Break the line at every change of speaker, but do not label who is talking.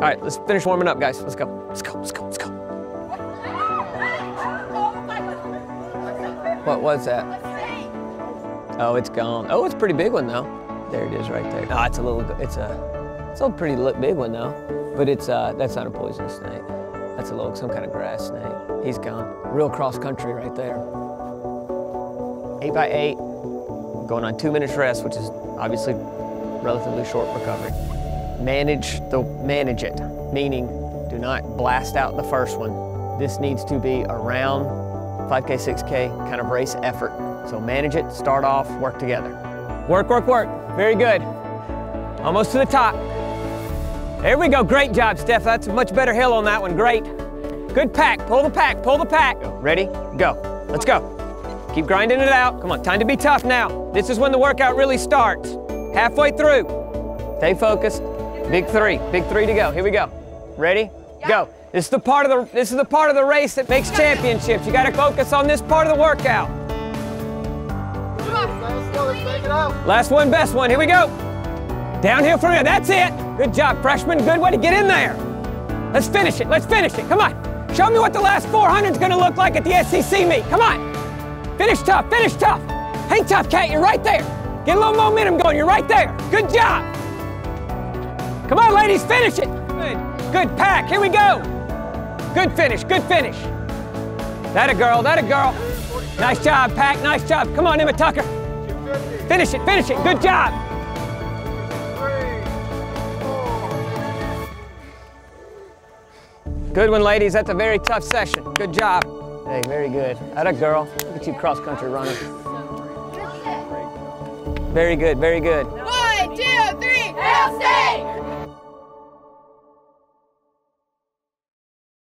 All right, let's finish warming up, guys. Let's go. Let's go. Let's go. Let's go. What was that? Oh, it's gone. Oh, it's a pretty big one though. There it is, right there. Oh, it's a little. It's a. It's a pretty big one though. But it's uh, that's not a poisonous snake. That's a little some kind of grass snake. He's gone. Real cross country right there. Eight by eight. Going on two minutes rest, which is obviously relatively short recovery. Manage the manage it, meaning do not blast out the first one. This needs to be around 5K, 6K kind of race effort. So manage it, start off, work together. Work, work, work. Very good. Almost to the top. There we go. Great job, Steph. That's a much better hill on that one. Great. Good pack. Pull the pack. Pull the pack. Ready? Go. Let's go. Keep grinding it out. Come on. Time to be tough now. This is when the workout really starts. Halfway through. Stay focused. Big three. Big three to go. Here we go. Ready? Go. This is the part of the this is the part of the race that makes championships. You got to focus on this part of the workout. Last one, best one. Here we go. Downhill from here. That's it. Good job, freshman. Good way to get in there. Let's finish it. Let's finish it. Come on. Show me what the last 400 is going to look like at the SEC meet. Come on. Finish tough. Finish tough. Hang tough, Cat. You're right there. Get a little momentum going. You're right there. Good job. Come on, ladies. Finish it. Good. Good pack. Here we go. Good finish. Good finish. That a girl. That a girl. Nice job, Pack. Nice job. Come on, Emma Tucker. Finish it. Finish it. Good job. Good one, ladies. That's a very tough session. Good job. Hey, very good. That a girl. Look at you cross country running. Very good. Very good.